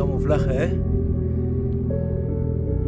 camuflaje, ¿eh?